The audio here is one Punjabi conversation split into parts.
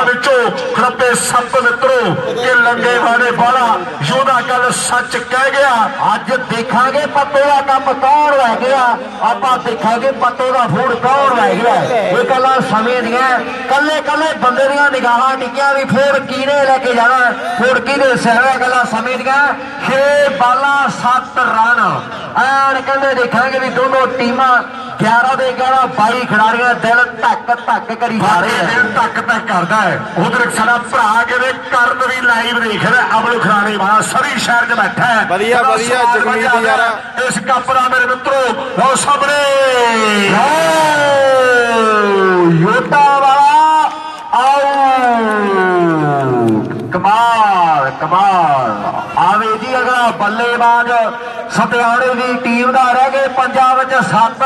ਕੰਨਾਂ ਵਿੱਚੋਂ ਖੜੱਪੇ ਸੱਪ ਮਿੱਤਰੋ ਕਿ ਲੰਗੇ ਵਾਲੇ ਵਾਲਾ ਯੋਧਾ ਗੱਲ ਸੱਚ ਕਹਿ ਗਿਆ। ਅੱਜ ਦੇਖਾਂਗੇ ਪੱਤੇ ਦਾ ਕੰਮ ਕੌਣ ਰਹਿ ਗਿਆ। ਆਪਾਂ ਦੇਖਾਂਗੇ ਪੱਤੇ ਦਾ ਫੂਡ ਕੌਣ ਰਹਿ ਗਿਆ। ਇਹ ਗੱਲਾਂ ਸਮੇਂ ਦੀਆਂ। ਕੱਲੇ ਕੱਲੇ ਬੰਦੇ ਦੀਆਂ ਨਿਗਾਹਾਂ ਟਿੱਕੀਆਂ ਵੀ ਫੂਡ ਕਿਹਨੇ ਲੈ ਕੇ ਜਾਣਾ? ਫੂਡ ਕਿਹਦੇ ਸਿਰ ਹੈ ਗੱਲਾਂ ਸਮੇਂ ਦੀਆਂ? 6 ਬਾਲਾਂ 7 ਰਨ ਐਨ ਕਹਿੰਦੇ ਦੇਖਾਂਗੇ ਵੀ ਦੋਨੋਂ ਟੀਮਾਂ 11 ਦੇ 11 22 ਖਿਡਾਰੀਆਂ ਦਿਲ ਧੱਕ ਧੱਕ ਕਰੀ ਜਾ ਰਹੇ ਦਿਲ ਆ ਤੱਕ ਤੱਕ ਕਰਦਾ ਹੈ। ਉਧਰ ਸਾਡਾ ਭਰਾ ਕਿਵੇਂ ਕਰਨ ਵੀ ਲਾਈਵ ਦੇਖ ਰਿਹਾ ਅਬਲ ਖਰਾਣੇ ਵਾਲਾ ਸਰੀ ਸ਼ਹਿਰ 'ਚ ਬੈਠਾ ਹੈ। ਵਧੀਆ, ਵਧੀਆ, ਜਗਮੀਤ। ਯਾਰਾ। ਇਸ ਕੱਪ ਦਾ ਮੇਰੇ ਮਿੱਤਰੋ ਲਓ ਸਾਹਮਣੇ। ਯੋਧਾ ਵਾਲਾ ਆਊਟ। ਕਮਾਲ ਕਮਾਲ। ਬੱਲੇਬਾਜ਼ ਸਤਿਆਣੇ ਦੀ ਟੀਮ ਦਾ ਰਹਿ ਗਏ ਪੰਜਾਬ ਵਿੱਚ 7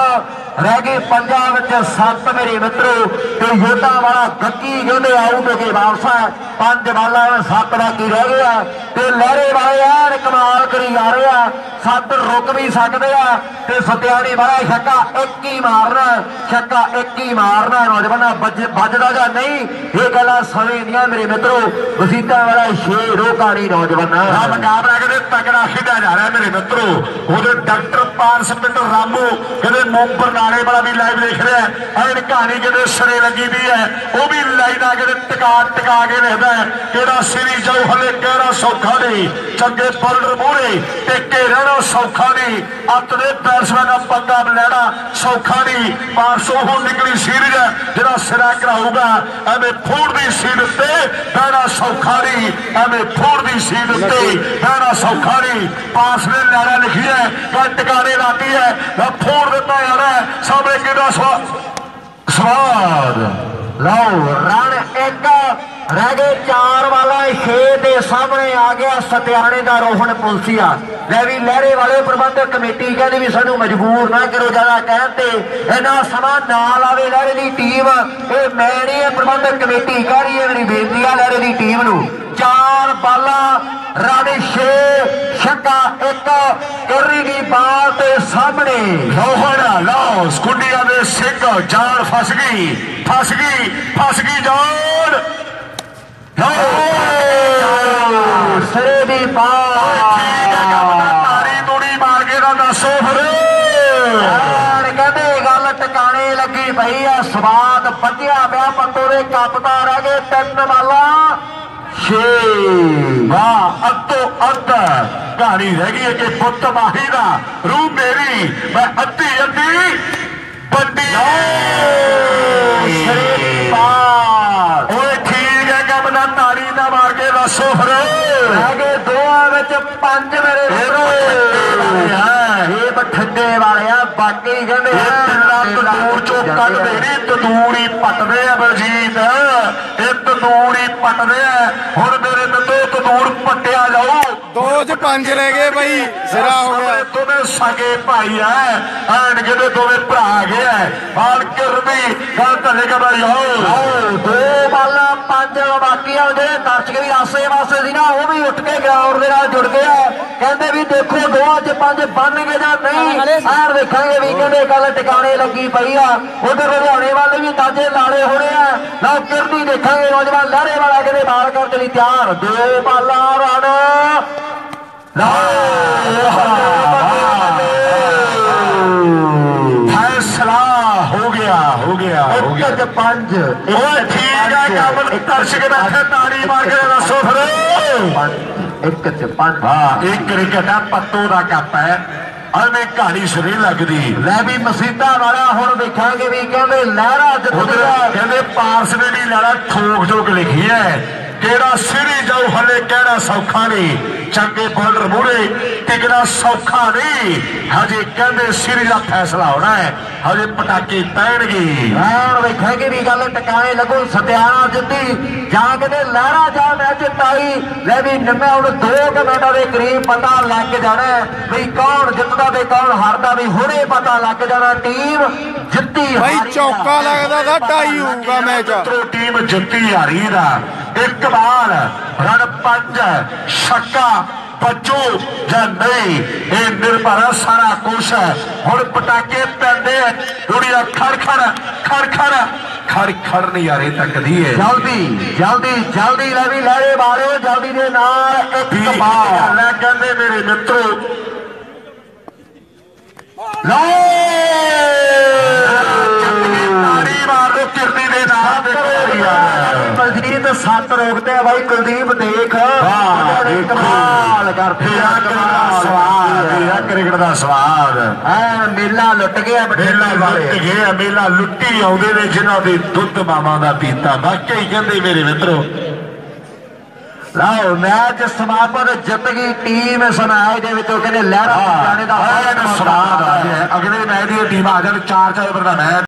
ਰਹਿ ਗਏ ਪੰਜਾਬ ਵਿੱਚ 7 ਮੇਰੇ ਮਿੱਤਰੋ, ਤੇ ਯੋਧਾ ਵਾਲਾ ਗੱਕੀ ਕਹਿੰਦੇ ਆਊਟ ਹੋ ਕੇ ਵਾਪਸ ਹੈ ਪੰਜ ਬਾਲਾਂ ਵਿੱਚ 7 ਬਾਕੀ ਰਹਿ ਗਿਆ ਤੇ ਲਹਿਰੇ ਵਾਲੇ ਐਨ ਕਮਾਲ ਕਰੀ ਜਾ ਰਹੇ ਆ। ਸੱਤ ਰੁਕ ਵੀ ਸਕਦੇ ਆ ਤੇ ਸਤਿਆਣੀ ਵਾਲਾ ਛੱਕਾ ਇੱਕ ਹੀ ਮਾਰਨਾ, ਛੱਕਾ ਇੱਕ ਹੀ ਮਾਰਨਾ, ਨੌਜਵਾਨਾਂ ਵੱਜਦਾ ਜਾਂ ਨਹੀਂ, ਇਹ ਗੱਲਾਂ ਸਮੇਂ ਦੀਆਂ ਮੇਰੇ ਮਿੱਤਰੋ, ਵਸੀਤਾ ਵਾਲਾ ਸ਼ੇਰ ਰੋਕਾਣੀ ਆ ਮੁਕਾਬਲਾ ਕਹਿੰਦੇ ਤਗੜਾ ਖੇਡਿਆ ਜਾ ਰਿਹਾ ਮੇਰੇ ਮਿੱਤਰੋ। ਉਹਦੇ ਡਾਕਟਰ ਪਾਰਸ ਪਿੰਡ ਰਾਮੂ, ਕਹਿੰਦੇ ਮੋਂਪਰ ਬਰਨਾਲੇ ਵਾਲਾ ਵੀ ਲਾਈਵ ਦੇਖ ਰਿਹਾ ਐਨ ਕਹਾਣੀ ਕਿਤੇ ਸਰੇ ਲੱਗੀ ਵੀ ਹੈ, ਉਹ ਵੀ ਲਾਈਨਾਂ ਕਿਤੇ ਟਿਕਾ ਟਿਕਾ ਕੇ ਲਿਖਦਾ ਕਿਹੜਾ ਸ੍ਰੀ ਜਾਊ ਹਲੇ, ਕਿਹੜਾ ਸੌਖਾ ਨਹੀਂ। ਚੰਗੇ ਬੋਲਰ ਮੂਹਰੇ, ਟਿੱਕੇ ਰਹਿਣਾ ਸੌਖਾ ਨਹੀਂ ਅੱਤ ਦੇ ਬੈਟਸਮੈਨ ਦਾ ਪੰਗਾ ਲੈਣਾ ਸੌਖਾ ਨਹੀਂ ਪਾਰਸੋਂ ਹੁਣ ਨਿਕਲੀ ਸੀਰੀਜ਼, ਜਿਹੜਾ ਸਿਰਾ ਕਰਾਊਗਾ ਐਵੇਂ ਫੂਡ ਦੀ ਸੀਟ ਤੇ ਬਹਿਣਾ ਸੌਖਾ ਨਹੀਂ ਐਵੇਂ ਫੂਡ ਦੀ ਸੀਟ ਤੇ ਬਹਿਣਾ ਸੌਖਾ ਨਹੀਂ ਪਾਸ ਨੇ ਲੈਣਾ ਲਿਖੀ ਹੈ ਟਿਕਾਣੇ ਲਾਤੀ ਹੈ ਮੈਂ ਫੋੜ ਦਿੱਤਾ ਯਾਰ ਸਾਹਮਣੇ ਕਿਹੜਾ ਸਵਾਦ ਲਓ ਰਨ ਇੱਕ, ਰਹਿ ਗਏ ਚਾਰ ਵਾਲਾ 6 ਦੇ ਸਾਹਮਣੇ ਆ ਗਿਆ ਸਤਿਆਣੇ ਦਾ ਰੋਹਣ ਪੁਲਸੀਆ। ਲੈ ਵੀ ਲਹਿਰੇ ਵਾਲੇ ਪ੍ਰਬੰਧਕ ਕਮੇਟੀ ਕਹਿੰਦੀ ਵੀ ਸਾਨੂੰ ਮਜਬੂਰ ਨਾ ਕਰੋ ਜ਼ਿਆਦਾ ਕਹਿਣ ਤੇ ਇਹਨਾਂ ਸਮਾਂ ਨਾਲ ਆਵੇ ਲਹਿਰੇ ਦੀ ਟੀਮ। ਇਹ ਮੈਂ ਨਹੀਂ ਪ੍ਰਬੰਧਕ ਕਮੇਟੀ ਕਹਿ ਰਹੀ ਹੈ, ਮੇਰੀ ਬੇਨਤੀ ਆ ਲਹਿਰੇ ਦੀ ਟੀਮ ਨੂੰ। ਚਾਰ ਬਾਲਾਂ ਰਨ 6 ਛੱਕਾ ਇੱਕ ਕਰਰੀ ਦੀ ਬਾਲ ਤੇ ਸਾਹਮਣੇ। ਲੋਹੜ ਲਓ ਸਕੁੰਡੀਆਂ ਦੇ ਸਿੰਘ ਜਾਨ ਫਸ ਗਈ ਫਸ ਗਈ ਫਸ ਗਈ ਜਾਨ ਲਓ ਸਿਰੇ ਦੀ ਬਾਲ ਤਾਰੀ ਤੂੜੀ ਮਾਰ ਕੇ ਦਾ ਦੱਸੋ ਫਿਰ ਐਨ ਕਹਿੰਦੇ ਗੱਲ ਟਿਕਾਣੇ ਲੱਗੀ ਪਈ ਆ ਸਵਾਦ ਵੱਜਿਆ ਪਿਆ ਪੱਤੋ ਦੇ ਕੱਪ ਦਾ ਰਹਿ ਗਏ ਤਿੰਨ ਬਾਲਾਂ ਛੇ। ਵਾਹ ਅੱਤੋ ਅੱਤ ਕਹਾਣੀ ਰਹਿ ਗਈ ਹੈ ਕਿ ਪੁੱਤ ਮਾਹੀ ਦਾ ਰੂਹ ਮੇਰੀ ਮੈਂ ਅੱਧੀ ਅੱਧੀ ਵੱਡੀ। ਸਿਰੇ ਦੀ ਬਾਲ ਓਏ ਠੀਕ ਹੈ ਕੰਮ ਨਾ ਤਾੜੀ ਨਾ ਮਾਰ ਕੇ ਦੱਸੋ ਫਿਰ। ਰਹਿ ਗਏ ਦੋਆਂ ਵਿੱਚ ਪੰਜ ਮੇਰੇ ਵੀਰੋ ਇਹ ਬਠੰਡੇ ਵਾਲੇ ਆ ਬਾਕੀ ਕਹਿੰਦੇ ਇਹ ਪਿੰਡਾਂ ਤੰਦੂਰ ਚੋਂ ਕੱਢ ਦੇਣੀ ਤੰਦੂਰ ਹੀ ਪੱਟਦੇ ਆ ਬਲਜੀਤ। ਇਹ ਤੰਦੂਰ ਹੀ ਪੱਟਦੇ ਆ। ਹੁਣ ਮੇਰੇ ਮਿੱਤਰੋ ਤੰਦੂਰ ਪੱਟਿਆ ਜਾਊ। ਦੋ ਚ ਪੰਜ ਰਹਿ ਗਏ ਬਈ ਸਿਰਾ ਹੋ ਗਿਆ। ਦੋਵੇਂ ਸਗੇ ਭਾਈ ਐ ਐਨ ਕਿਤੇ ਦੋਵੇਂ ਭਰਾ ਗਏ ਐ ਹਾਲ ਕਿਰਦੀ ਗੱਲ ਧੱਲੇ ਕਾ ਬਾਈ ਆਓ। ਆਓ ਦੋ ਬਾਲਾਂ ਪੰਜ ਬਾਕੀ ਆ ਜਿਹੜੇ ਦਰਸ਼ਕ ਵੀ ਆਸੇ ਪਾਸੇ ਸੀ ਨਾ ਉਹ ਵੀ ਉੱਠ ਕੇ ਗਰਾਊਂਡ ਦੇ ਨਾਲ ਜੁੜ ਗਏ ਆ। ਕਹਿੰਦੇ ਵੀ ਦੇਖੋ ਦੋਆਂ ਚ ਪੰਜ ਬਣਨਗੇ ਜਾਂ ਨਹੀਂ ਆਰ ਦੇਖਾਂਗੇ ਵੀ ਕਹਿੰਦੇ ਗੱਲ ਟਿਕਾਣੇ ਲੱਗੀ ਪਈ ਆ। ਉਧਰ ਲੁਧਿਆਣੇ ਵਾਲੇ ਵੀ ਤਾਜੇ ਲਾਲੇ ਹੋਣੇ ਆ। ਲਓ ਕਿਰਦੀ ਦੇਖਾਂਗੇ ਨੌਜਵਾਨ ਲਹਿਰੇ ਵਾਲਾ ਕਹਿੰਦੇ ਬਾਲ ਕਰਨ ਦੇ ਲਈ ਤਿਆਰ। ਦੋ ਬਾਲਾਂ ਰਨ ਲਓ ਫੈਸਲਾ ਹੋ ਗਿਆ ਹੋ ਗਿਆ ਹੋ ਗਿਆ। ਇੱਕ ਚ ਪੰਜ ਓਏ ਠੀਕ ਹੈ ਕੰਮ ਦਰਸ਼ਕ ਬੈਠੇ ਤਾੜੀ ਮਾਰ ਕੇ ਦੱਸੋ ਫਿਰ। ਪੰਜ। ਇੱਕ ਚ ਪੰਜ ਹਾਂ। ਇਹ ਕ੍ਰਿਕਟ ਆ ਪੱਤੋ ਦਾ ਕੱਪ ਹੈ। ਐਵੇਂ ਕਹਾਣੀ ਸਰੀ ਲੱਗਦੀ। ਲੈ ਵੀ ਮਸੀਤਾ ਵਾਲਾ ਹੁਣ ਦੇਖਾਂਗੇ ਵੀ ਕਹਿੰਦੇ ਲਹਿਰਾ ਜਿੱਤੂਗਾ ਕਹਿੰਦੇ ਪਾਰਸ ਨੇ ਵੀ ਲਾਲਾ ਠੋਕ ਠੋਕ ਲਿਖੀ ਹੈ। ਕਿਹੜਾ ਸਿਰੀ ਜਾਊ ਹਲੇ ਕਿਹੜਾ ਸੌਖਾ ਨਹੀਂ। ਚੰਗੇ ਬੋਲਰ ਮੂਹਰੇ ਟਿਕਣਾ ਸੌਖਾ ਨਹੀਂ ਹਜੇ ਕਹਿੰਦੇ ਸਿਰੀ ਦਾ ਫੈਸਲਾ ਹੋਣਾ ਹੈ ਹਜੇ ਪਟਾਕੇ ਪੈਣਗੇ। ਐਨ ਵੇਖਾਂਗੇ ਵੀ ਗੱਲ ਟਿਕਾਣੇ ਲੱਗੂ ਸਤਿਆਣਾ ਜਿੱਤੀ ਜਾਂ ਕਿਤੇ ਲਹਿਰਾ ਜਾਂ ਮੈਚ ਟਾਈ ਲੈ ਵੀ ਨਿੰਮੇ ਹੁਣ 2 ਮਿੰਟਾਂ ਦੇ ਕਰੀਬ ਪਤਾ ਲੱਗ ਜਾਣਾ ਵੀ ਕੌਣ ਜਿੱਤਦਾ ਤੇ ਕੌਣ ਹਾਰਦਾ ਵੀ ਹੁਣੇ ਪਤਾ ਲੱਗ ਜਾਣਾ ਟੀਮ ਜਿੱਤੀ ਬਈ ਹਾਰੀ ਚੌਕਾ ਦਾ। ਲੱਗਦਾ ਤਾਂ ਟਾਈ ਹੋਊਗਾ ਮੈਚ। ਟੀਮ ਜਿੱਤੀ ਹਾਰੀ ਦਾ। ਇੱਕ ਬਾਲ ਰਨ ਪੰਜ ਛੱਕਾ ਬੱਚੋ ਜਾਂ ਨਹੀਂ ਇਹ ਨਿਰਭਰ ਆ ਸਾਰਾ ਕੁਛ ਹੁਣ ਪਟਾਕੇ ਪੈਂਦੇ ਆ ਦੁਨੀਆ ਖੜ ਖੜ ਖੜ ਖੜ ਖੜ ਖੜ ਨਜ਼ਾਰੇ ਤੱਕਦੀ ਹੈ ਜਲਦੀ ਜਲਦੀ ਜਲਦੀ ਲੈ ਵੀ ਲਹਿਰੇ ਮਾਰਿਓ ਜਲਦੀ ਦੇ ਨਾਲ ਇੱਕ ਬਾਲ ਹੈ ਕਹਿੰਦੇ ਮੇਰੇ ਮਿੱਤਰੋ ਤਾੜੀ ਮਾਰ ਦੋ ਕਿਰਨੀ ਦੇ ਨਾਲ। ਦੇਖੋ ਯਾਰ ਬਲਜੀਤ ਸੱਤ ਰੋਕਦੇ ਆ ਬਾਈ ਕੁਲਦੀਪ ਦੇਖ। ਕਮਾਲ ਕਰਦੇ ਫੇਰਾ ਕ੍ਰਿਕਟ ਦਾ ਸਵਾਦ ਫੇਰਾ ਕ੍ਰਿਕਟ ਦਾ ਸਵਾਦ। ਐ ਮੇਲਾ ਲੁੱਟ ਗਿਆ ਮੇਲਾ ਬਠਿੰਡਾ ਲੁੱਟ ਵਾਲੇ ਗਏ ਮੇਲਾ ਲੁੱਟੀ ਆਉਂਦੇ ਨੇ ਜਿਨ੍ਹਾਂ ਦੇ ਦੁੱਧ ਮਾਵਾਂ ਦਾ ਪੀਤਾ। ਵਾਕਈ ਕਹਿੰਦੇ ਮੇਰੇ ਮਿੱਤਰੋ ਲਓ ਮੈਚ ਸਮਾਪਤ ਜਿੱਤ ਗਈ ਟੀਮ ਮੈਚ ਦੇ ਵਿੱਚੋਂ ਕਹਿੰਦੇ ਲਹਿਰਾ ਜਾਣੇ ਦਾ ਸਵਾਦ ਆ ਗਿਆ। ਅਗਲੇ ਮੈਚ ਦੀ ਟੀਮ ਆ ਜਾਣ ਚਾਰ ਚਾਰ ਓਵਰ ਦਾ ਮੈਚ।